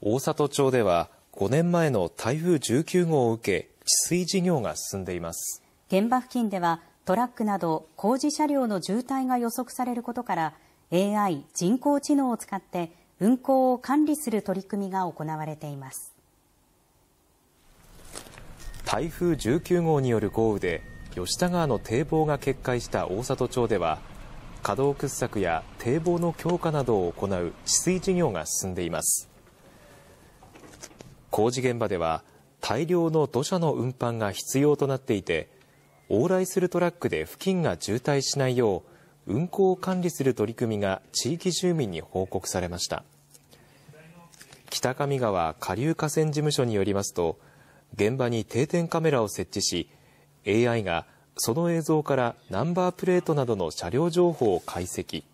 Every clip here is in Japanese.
大里町では5年前の台風19号を受け治水事業が進んでいます。現場付近ではトラックなど工事車両の渋滞が予測されることから AI 人工知能を使って運行を管理する取り組みが行われています。台風19号による豪雨で吉田川の堤防が決壊した大里町では可動掘削や堤防の強化などを行う治水事業が進んでいます工事現場では大量の土砂の運搬が必要となっていて往来するトラックで付近が渋滞しないよう運行を管理する取り組みが地域住民に報告されました。北上川下流河川事務所によりますと現場に定点カメラを設置し AI がその映像からナンバープレートなどの車両情報を解析。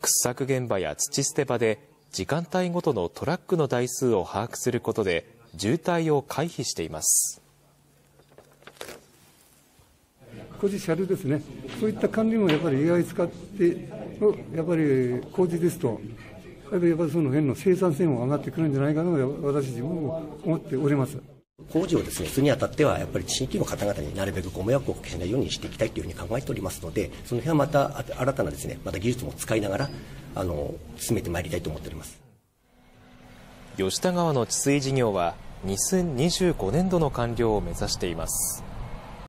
掘削現場や土捨て場で時間帯ごとのトラックの台数を把握することで渋滞を回避しています工事車両ですね、そういった管理もやっぱり AI 使って、やっぱり工事ですと、やっぱりその辺の生産性も上がってくるんじゃないかなと、私自分も思っております。工事をですねするにあたっては、やっぱり地域の方々になるべくご迷惑をおかけしないようにしていきたいというふうに考えておりますので、その辺はまた新たなですねまた技術も使いながらあの進めてまいりたいと思っております吉田川の治水事業は2025年度の完了を目指しています。